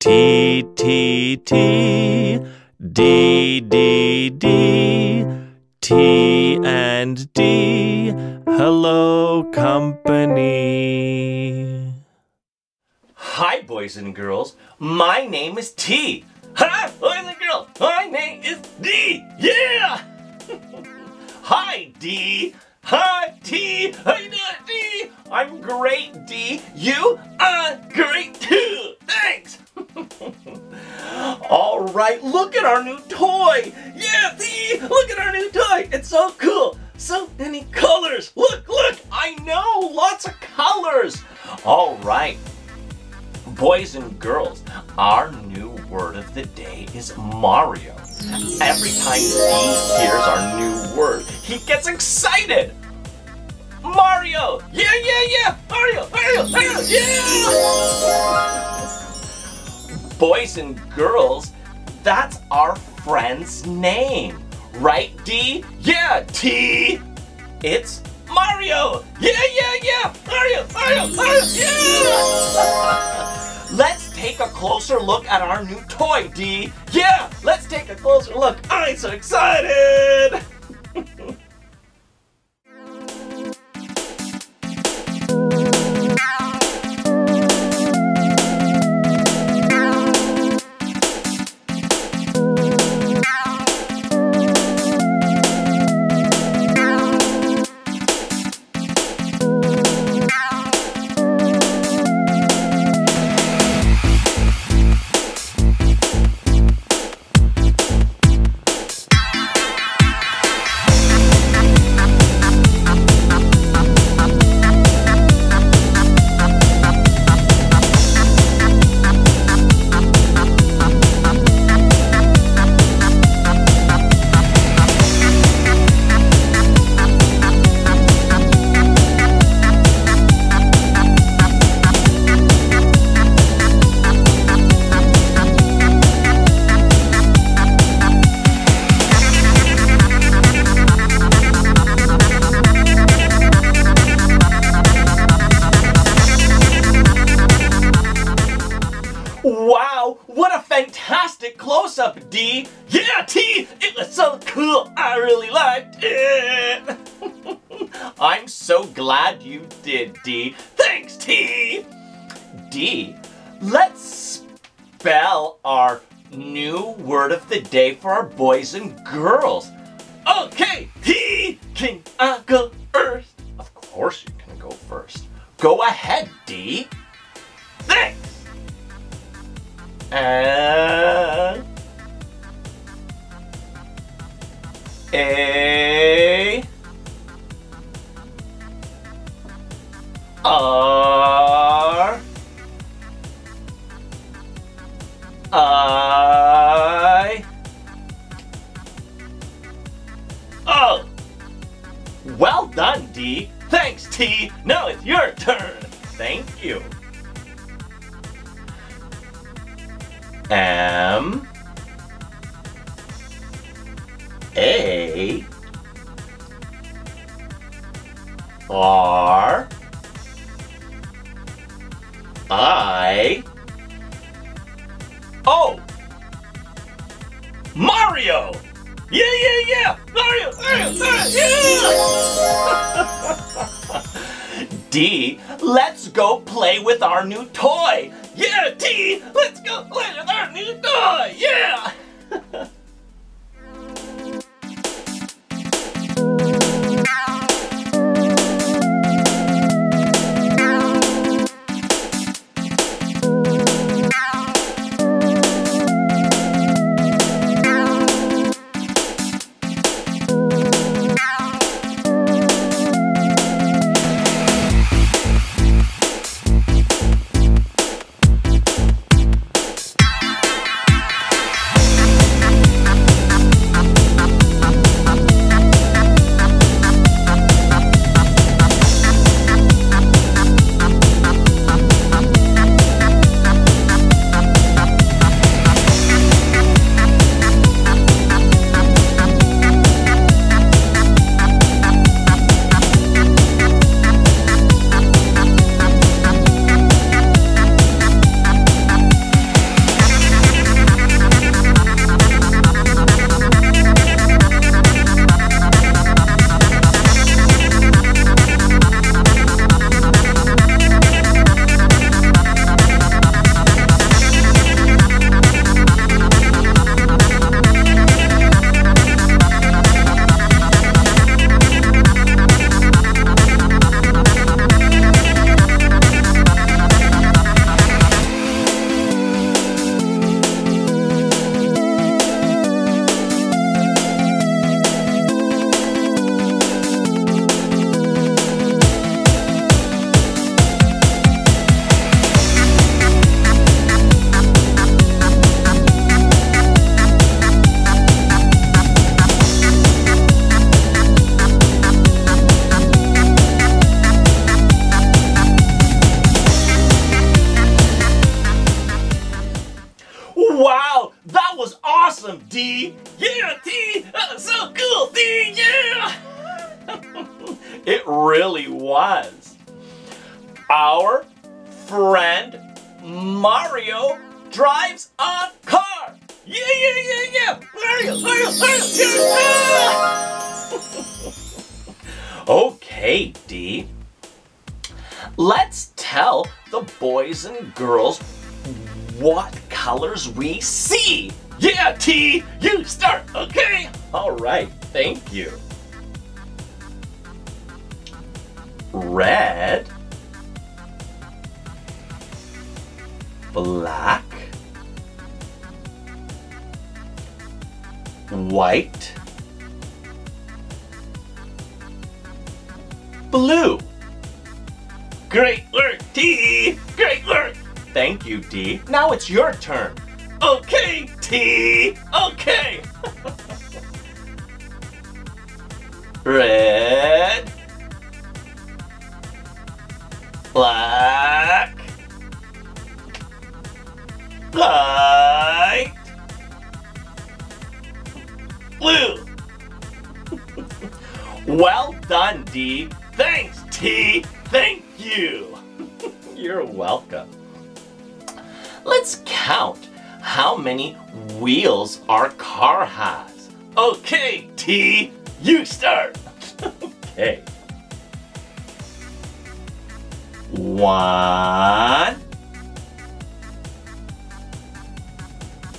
T, T, T, D, D, D, T and D. Hello, company. Hi, boys and girls. My name is T. Hi, boys and girls. My name our new toy. Yeah, D. Look at our new toy. It's so cool. So many colors. Look, look. I know. Lots of colors. All right. Boys and girls, our new word of the day is Mario. Every time he hears our new word, he gets excited. Mario! Yeah, yeah, yeah! Mario! Mario! Mario! Yeah! Boys and girls, that's our friend's name. Right, D? Yeah, T! It's Mario! Yeah, yeah, yeah! Mario! Mario! Mario! Yeah! Let's take a closer look at our new toy, D. Yeah, let's take a closer look. I'm so excited! Fantastic close-up, D! Yeah, T! It was so cool! I really liked it! I'm so glad you did, D. Thanks, T! D, let's spell our new word of the day for our boys and girls. Okay, T! Can I go first? Of course you can go first. Go ahead, D. Thanks! And A R M A R I O Mario! Yeah, yeah, yeah! Mario! Yeah! D, let's go play with our new toy! Yeah, D, let's go play with our new toy! Yeah! Was awesome, D. Yeah, D, That was so cool, D. Yeah. it really was. Our friend Mario drives a car. Yeah, yeah, yeah, yeah. Mario, Mario, Mario. Yeah. okay, D. Let's tell the boys and girls what colors we see. Yeah, T, you start, okay? All right, thank you. Red, black, white, Thank you, D. Now it's your turn. Okay, T! Okay! Red. Black. White. Blue. well done, D. many wheels our car has. Okay, T, you start. okay. One,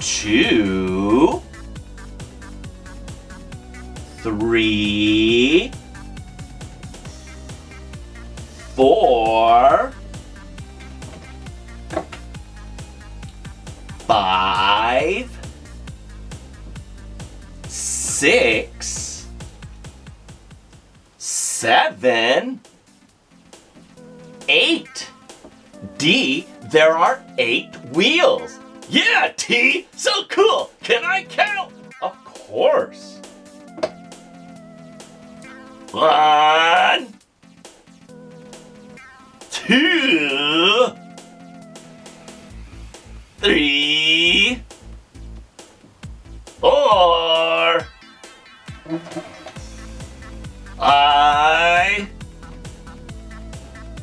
two, three, four, five, six, seven, eight. D, there are eight wheels. Yeah, T, so cool. Can I count? Of course. One, two, three, four, five,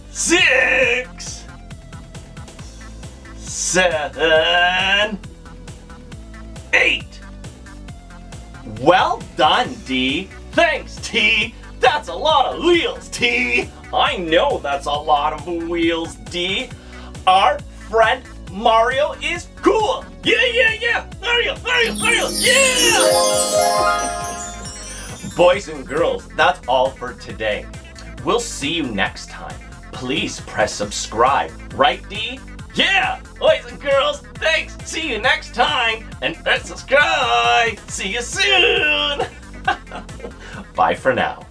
six, seven, eight. Well done, D. Thanks, T. That's a lot of wheels, T. I know that's a lot of wheels, D. Our friend Mario is cool. Yeah, yeah, yeah. Mario, Mario, Mario, yeah. Boys and girls, that's all for today. We'll see you next time. Please press subscribe. Right, D? Yeah! Boys and girls, thanks. See you next time. And press subscribe. See you soon. Bye for now.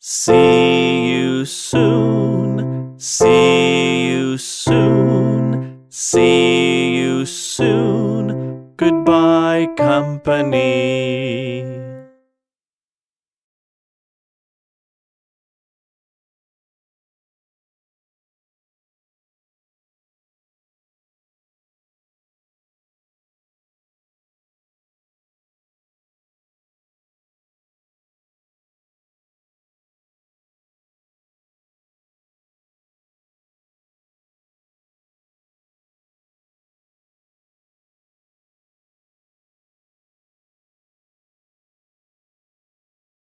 See you soon. See you soon. See you soon. Goodbye, company.